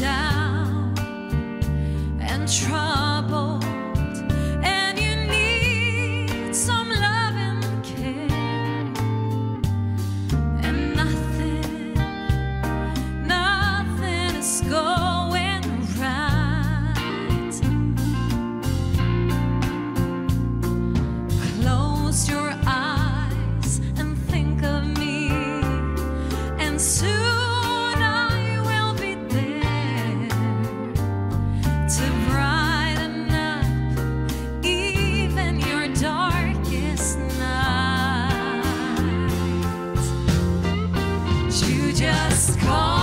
down and troubled, just call